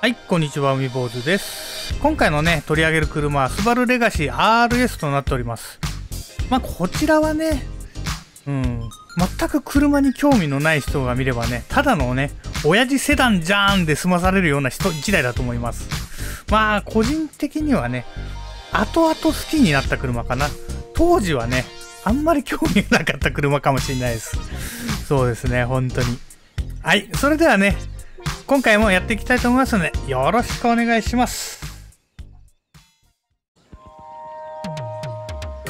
はい、こんにちは、海坊主です。今回のね、取り上げる車は、スバルレガシー RS となっております。まあ、こちらはね、うん、全く車に興味のない人が見ればね、ただのね、親父セダンじゃーんで済まされるような人、一台だと思います。まあ、個人的にはね、後々好きになった車かな。当時はね、あんまり興味がなかった車かもしれないです。そうですね、本当に。はい、それではね、今回もやっていきたいと思いますので、よろしくお願いします。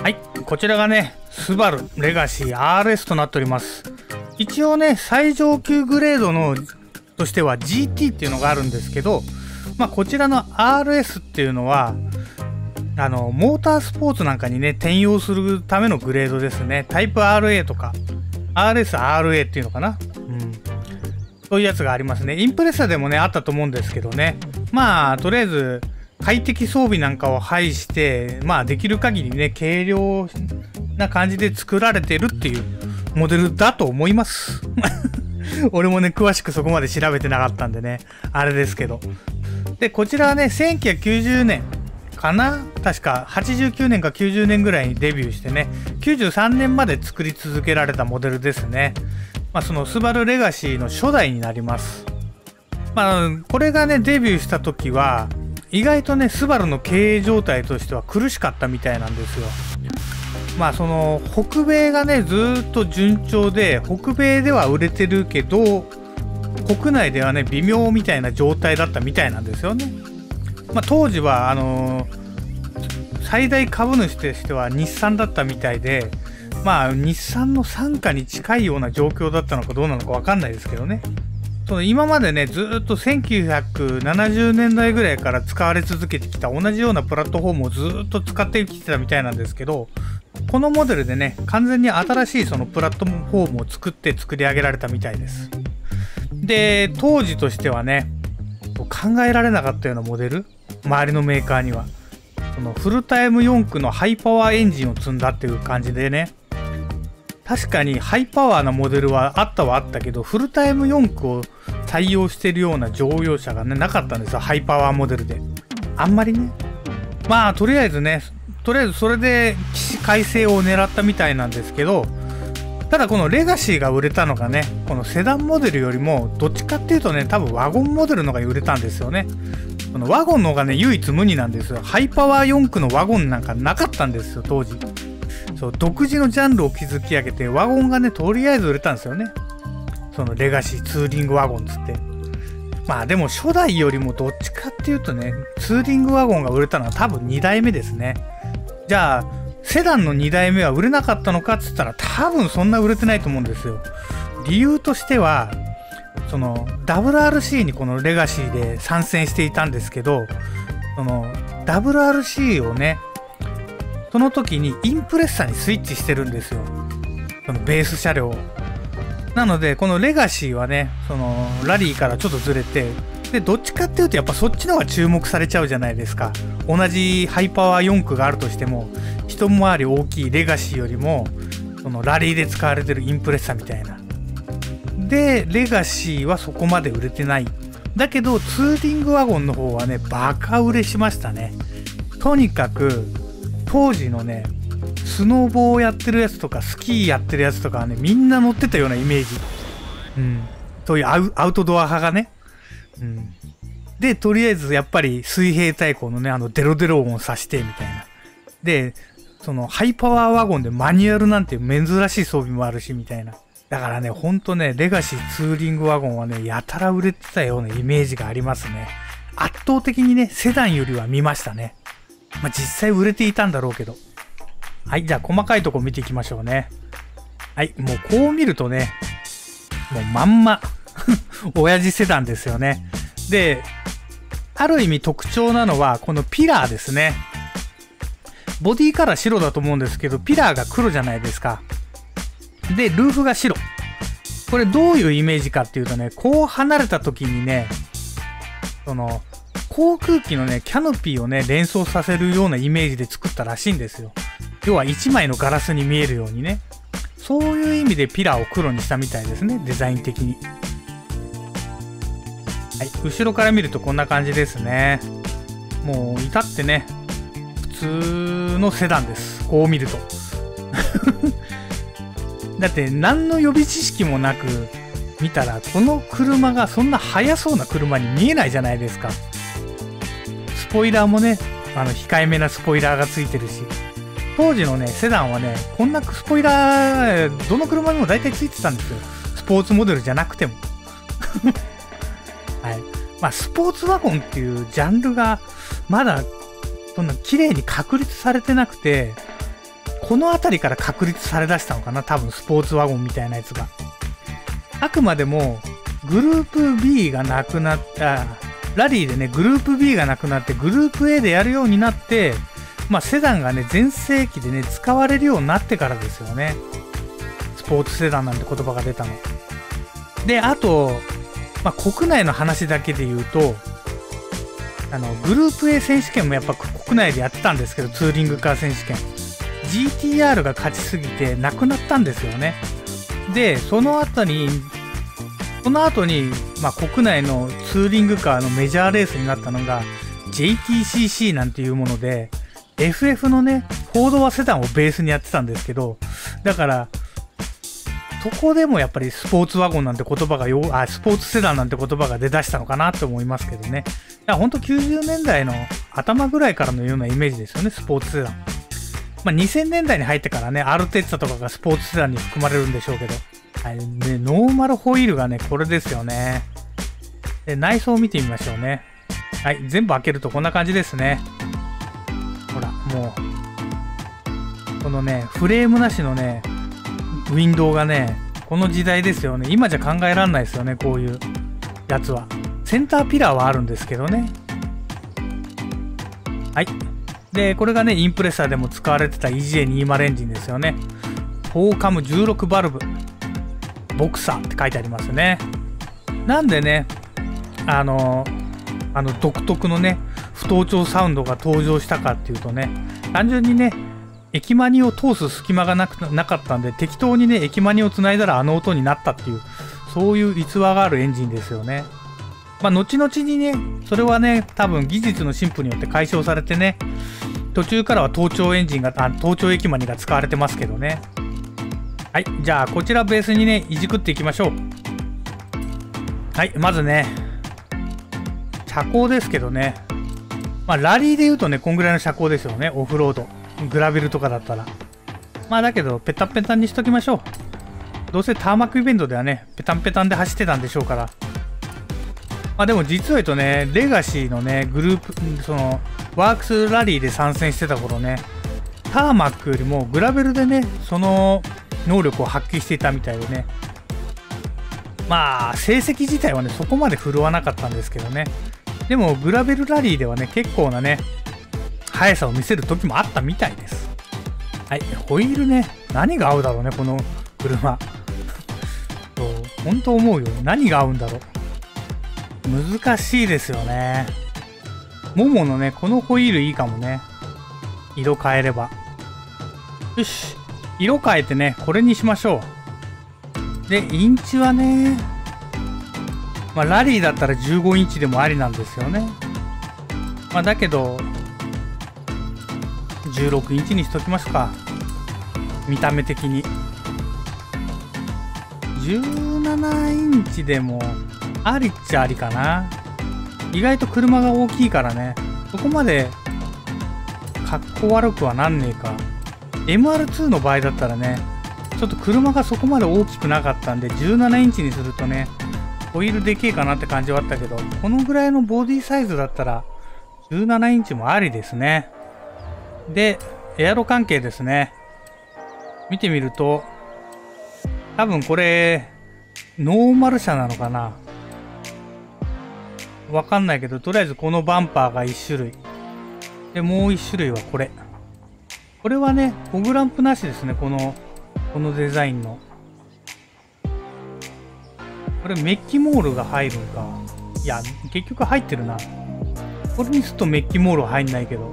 はい、こちらがね、スバルレガシー RS となっております。一応ね、最上級グレードのとしては GT っていうのがあるんですけど、まあ、こちらの RS っていうのは、あの、モータースポーツなんかにね、転用するためのグレードですね。タイプ RA とか、RSRA っていうのかな。そういうやつがありますね。インプレッサでもね、あったと思うんですけどね。まあ、とりあえず、快適装備なんかを配して、まあ、できる限りね、軽量な感じで作られてるっていうモデルだと思います。俺もね、詳しくそこまで調べてなかったんでね、あれですけど。で、こちらはね、1990年かな？確か89年か90年ぐらいにデビューしてね、93年まで作り続けられたモデルですね。まあ、そのスバルレガシーの初代になります。まあ、これがね、デビューした時は、意外とね、スバルの経営状態としては苦しかったみたいなんですよ。まあ、その、北米がね、ずっと順調で、北米では売れてるけど、国内ではね、微妙みたいな状態だったみたいなんですよね。まあ、当時は、あのー最大株主としては日産だったみたいで、まあ、日産の傘下に近いような状況だったのかどうなのかわかんないですけどね。その今までね、ずっと1970年代ぐらいから使われ続けてきた同じようなプラットフォームをずっと使ってきてたみたいなんですけど、このモデルでね、完全に新しいそのプラットフォームを作って作り上げられたみたいです。で、当時としてはね、考えられなかったようなモデル、周りのメーカーには。そのフルタイム4駆のハイパワーエンジンを積んだっていう感じでね、確かにハイパワーなモデルはあったはあったけど、フルタイム4駆を採用してるような乗用車がね、なかったんですよ、ハイパワーモデルで。あんまりね。まあ、とりあえずね、とりあえずそれで起死回生を狙ったみたいなんですけど、ただこのレガシーが売れたのがね、このセダンモデルよりも、どっちかっていうとね、多分ワゴンモデルのが売れたんですよね。このワゴンの方がね、唯一無二なんですよ。ハイパワー4駆のワゴンなんかなかったんですよ、当時。そう、独自のジャンルを築き上げて、ワゴンがね、とりあえず売れたんですよね。そのレガシーツーリングワゴンつって。まあでも初代よりもどっちかっていうとね、ツーリングワゴンが売れたのは多分2代目ですね。じゃあ、セダンの2代目は売れなかったのかっつったら多分そんな売れてないと思うんですよ。理由としては、その WRC にこのレガシーで参戦していたんですけど、その WRC をね、その時にインプレッサにスイッチしてるんですよ。そのベース車両。なので、このレガシーはね、そのラリーからちょっとずれて、で、どっちかっていうとやっぱそっちの方が注目されちゃうじゃないですか。同じハイパワー4駆があるとしても、一回り大きいレガシーよりも、そのラリーで使われてるインプレッサみたいな。で、レガシーはそこまで売れてない。だけど、ツーリングワゴンの方はね、バカ売れしましたね。とにかく、当時のね、スノーボーやってるやつとか、スキーやってるやつとかね、みんな乗ってたようなイメージ。うん。そういうアウトドア派がね。うん。で、とりあえずやっぱり水平対向のね、あのデロデロ音をさしてみたいな。で、そのハイパワーワゴンでマニュアルなんて珍しい装備もあるしみたいな。だからね、ほんとね、レガシーツーリングワゴンはね、やたら売れてたようなイメージがありますね。圧倒的にね、セダンよりは見ましたね。まあ、実際売れていたんだろうけど。はい、じゃあ細かいとこ見ていきましょうね。はい、もうこう見るとね、もうまんま、親父セダンですよね。で、ある意味特徴なのは、このピラーですね。ボディカラー白だと思うんですけど、ピラーが黒じゃないですか。で、ルーフが白。これどういうイメージかっていうとね、こう離れた時にね、その、航空機のね、キャノピーをね、連想させるようなイメージで作ったらしいんですよ。要は1枚のガラスに見えるようにね。そういう意味でピラーを黒にしたみたいですね、デザイン的に。はい。後ろから見るとこんな感じですねもう至ってね普通のセダンですこう見ると だって何の予備知識もなく見たらこの車がそんな速そうな車に見えないじゃないですかスポイラーもねあの控えめなスポイラーがついてるし。当時のねセダンはねこんなスポイラーどの車にも大体ついてたんですよ。スポーツモデルじゃなくても。はい。まあスポーツワゴンっていうジャンルがまだそんな綺麗に確立されてなくてこの辺りから確立されだしたのかな多分スポーツワゴンみたいなやつが。あくまでもグループ B がなくなったラリーでねグループ B がなくなってグループ A でやるようになってまあセダンがね全盛期でね使われるようになってからですよね。スポーツセダンなんて言葉が出たの。であと、まあ、国内の話だけで言うとあのグループ A 選手権もやっぱ国内でやってたんですけどツーリングカー選手権。GTR が勝ちすぎてなくなったんですよね。で、その後に、その後に、まあ、国内のツーリングカーのメジャーレースになったのが JTCC なんていうもので、FF のね、フォードはセダンをベースにやってたんですけど、だから、そこでもやっぱりスポーツワゴンなんて言葉がよ、あ、スポーツセダンなんて言葉が出だしたのかなと思いますけどね。いや、ほんと90年代の頭ぐらいからのようなイメージですよね、スポーツセダン。まあ、2000年代に入ってからね、アルテッツァとかがスポーツセダンに含まれるんでしょうけど、はい、ね、ノーマルホイールがね、これですよね。で、内装を見てみましょうね。はい、全部開けるとこんな感じですね。ほら、もう、このね、フレームなしのね、ウィンドウがね、この時代ですよね。今じゃ考えられないですよね、こういうやつは。センターピラーはあるんですけどね。はい。で、これがね、インプレッサーでも使われてた EJ20 エンジンですよね。フォーカム16バルブ、ボクサーって書いてありますね。なんでね、あの、あの独特のね、不登調サウンドが登場したかっていうとね、単純にね、駅マニを通す隙間がなくなかったんで、適当にね、駅マニを繋いだらあの音になったっていう、そういう逸話があるエンジンですよね。まあ、後々にね、それはね、多分技術の進歩によって解消されてね、途中からは盗聴エンジンが、あ盗聴駅マニが使われてますけどね。はい、じゃあこちらベースにね、いじくっていきましょう。はい、まずね、車高ですけどね、まあ、ラリーで言うとね、こんぐらいの車高ですよね、オフロード。グラベルとかだったら。まあだけど、ペタペタにしときましょう。どうせターマックイベントではね、ペタンペタンで走ってたんでしょうから。まあでも実は言うとね、レガシーのね、グループ、その、ワークスラリーで参戦してた頃ね、ターマックよりもグラベルでね、その能力を発揮していたみたいでね。まあ、成績自体はね、そこまで振るわなかったんですけどね。でも、グラベルラリーではね、結構なね、速さを見せる時もあったみたいです。はい、ホイールね、何が合うだろうね、この車。そう、本当思うよ。何が合うんだろう。難しいですよね。もものね、このホイールいいかもね。色変えれば。よし。色変えてね、これにしましょう。で、インチはね、まあ、ラリーだったら15インチでもありなんですよね。まあ、だけど、16インチにしときますか。見た目的に。17インチでも、ありっちゃありかな。意外と車が大きいからね、そこまで、かっこ悪くはなんねえか。MR2 の場合だったらね、ちょっと車がそこまで大きくなかったんで、17インチにするとね、ホイールでけえかなって感じはあったけど、このぐらいのボディサイズだったら、17インチもありですね。で、エアロ関係ですね。見てみると、多分これ、ノーマル車なのかなわかんないけど、とりあえずこのバンパーが1種類。で、もう1種類はこれ。これはね、ホグランプなしですね、この、このデザインの。これメッキモールが入るんか。いや、結局入ってるな。これにするとメッキモールは入んないけど。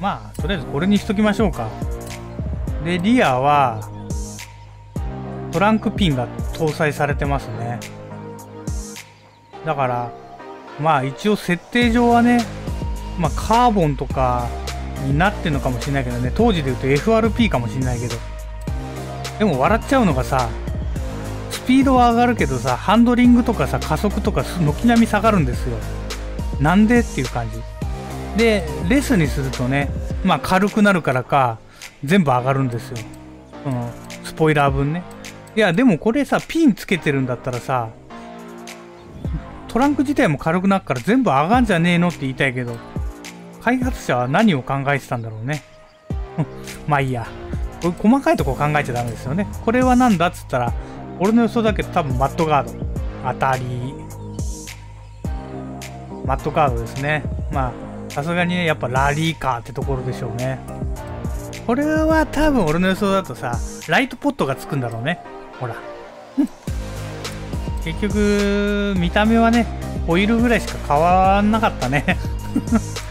まあ、とりあえずこれにしときましょうか。で、リアは、トランクピンが搭載されてますね。だから、まあ一応設定上はね、まあカーボンとかになってるのかもしれないけどね、当時で言うと FRP かもしれないけど。でも笑っちゃうのがさ、スピードは上がるけどさ、ハンドリングとかさ、加速とか軒並み下がるんですよ。なんでっていう感じ。で、レスにするとね、まあ軽くなるからか、全部上がるんですよ。その、スポイラー分ね。いや、でもこれさ、ピンつけてるんだったらさ、トランク自体も軽くなるから全部上がんじゃねえのって言いたいけど、開発者は何を考えてたんだろうね。まあいいや。これ細かいとこ考えちゃダメですよね。これは何だっつったら、俺の予想だけど多分マットガード。当たり。マットガードですね。まあ、さすがにね、やっぱラリーカーってところでしょうね。これは多分俺の予想だとさ、ライトポットがつくんだろうね。ほら。結局、見た目はね、オイールぐらいしか変わんなかったね。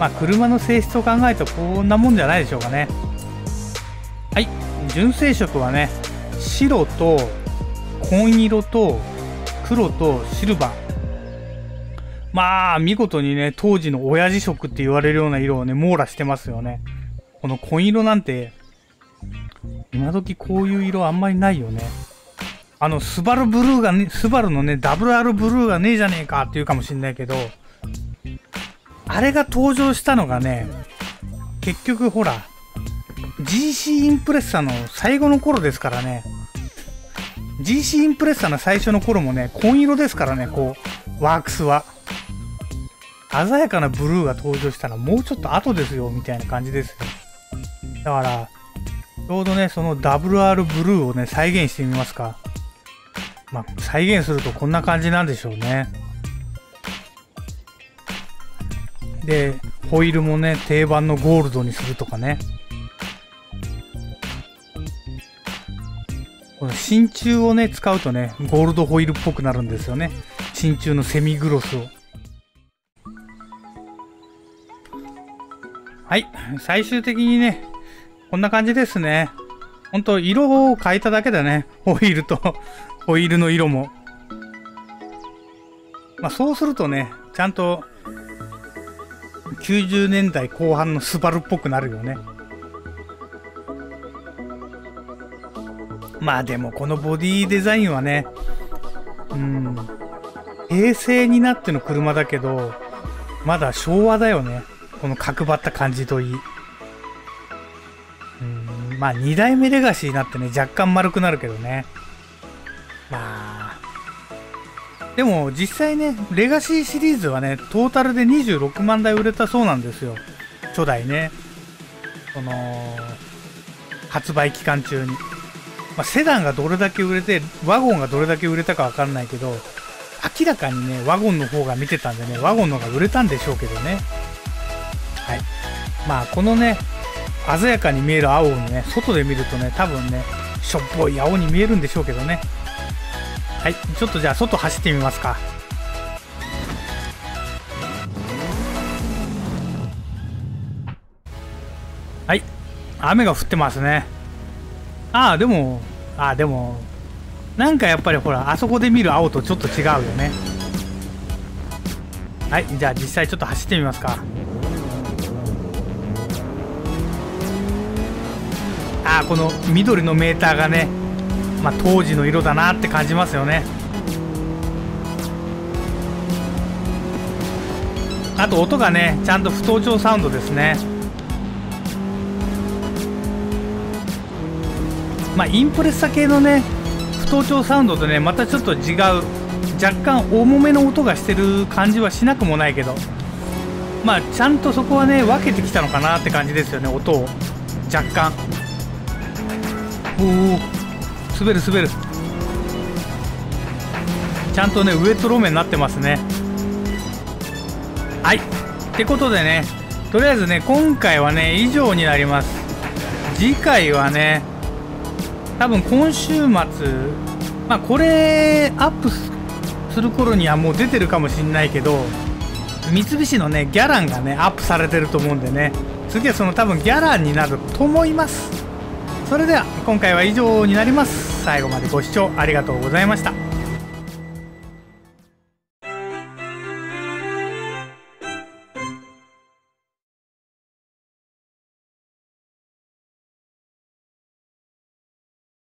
まあ、車の性質を考えるとこんなもんじゃないでしょうかね。はい。純正色はね、白と紺色と黒とシルバー。まあ、見事にね、当時の親父色って言われるような色をね、網羅してますよね。この紺色なんて、今時こういう色あんまりないよね。あの、スバルブルーがね、スバルのね、WR ブルーがねえじゃねえかって言うかもしんないけど、あれが登場したのがね、結局ほら、GC インプレッサの最後の頃ですからね、GC インプレッサの最初の頃もね、紺色ですからね、こう、ワークスは。鮮やかなブルーが登場したらもうちょっと後ですよ、みたいな感じですよ。だから、ちょうどね、その WR ブルーをね、再現してみますか。まあ、再現するとこんな感じなんでしょうね。で、ホイールもね、定番のゴールドにするとかね。この真鍮をね、使うとね、ゴールドホイールっぽくなるんですよね。真鍮のセミグロスを。はい。最終的にね、こんな感じですね。ほんと、色を変えただけだね。ホイールと、ホイールの色も。まあ、そうするとね、ちゃんと、90年代後半のスバルっぽくなるよね。まあでもこのボディデザインはね、うん、平成になっての車だけど、まだ昭和だよね。この角張った感じといい。うん、まあ2代目レガシーになってね、若干丸くなるけどね。でも実際ね、レガシーシリーズはね、トータルで26万台売れたそうなんですよ。初代ね。その、発売期間中に。まあ、セダンがどれだけ売れて、ワゴンがどれだけ売れたかわかんないけど、明らかにね、ワゴンの方が見てたんでね、ワゴンの方が売れたんでしょうけどね。はい。まあ、このね、鮮やかに見える青をね、外で見るとね、多分ね、しょっぽい青に見えるんでしょうけどね。はい、ちょっとじゃあ外走ってみますか。はい、雨が降ってますね。ああ、でも、ああ、でも、なんかやっぱりほら、あそこで見る青とちょっと違うよね。はい、じゃあ実際ちょっと走ってみますか。ああ、この緑のメーターがね、まあ、当時の色だなって感じますよね。あと音がね、ちゃんと不登調サウンドですね。まあ、インプレッサ系のね不登調サウンドとねまたちょっと違う若干重めの音がしてる感じはしなくもないけどまあちゃんとそこはね分けてきたのかなって感じですよね音を若干おお滑る滑る。ちゃんとねウエット路面になってますね。はい。ってことでねとりあえずね今回はね以上になります。次回はね多分今週末、まあ、これアップする頃にはもう出てるかもしんないけど、三菱のね、ギャランがね、アップされてると思うんでね、次はその多分ギャランになると思います。それでは今回は以上になります。最後までご視聴ありがとうございました。